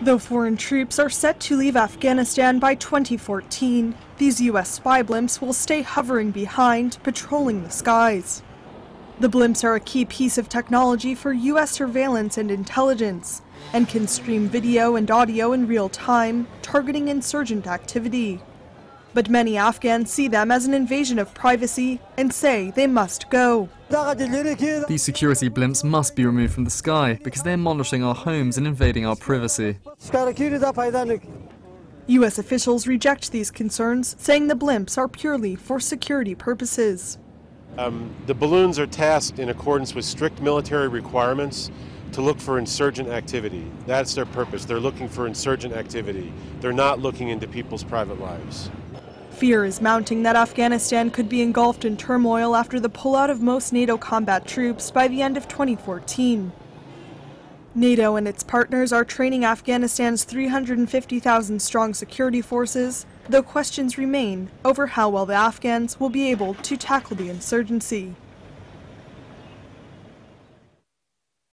Though foreign troops are set to leave Afghanistan by 2014, these U.S. spy blimps will stay hovering behind, patrolling the skies. The blimps are a key piece of technology for U.S. surveillance and intelligence, and can stream video and audio in real time, targeting insurgent activity. But many Afghans see them as an invasion of privacy and say they must go. These security blimps must be removed from the sky because they're monitoring our homes and invading our privacy. U.S. officials reject these concerns, saying the blimps are purely for security purposes. Um, the balloons are tasked in accordance with strict military requirements to look for insurgent activity. That's their purpose. They're looking for insurgent activity. They're not looking into people's private lives. Fear is mounting that Afghanistan could be engulfed in turmoil after the pullout of most NATO combat troops by the end of 2014. NATO and its partners are training Afghanistan's 350,000 strong security forces, though questions remain over how well the Afghans will be able to tackle the insurgency.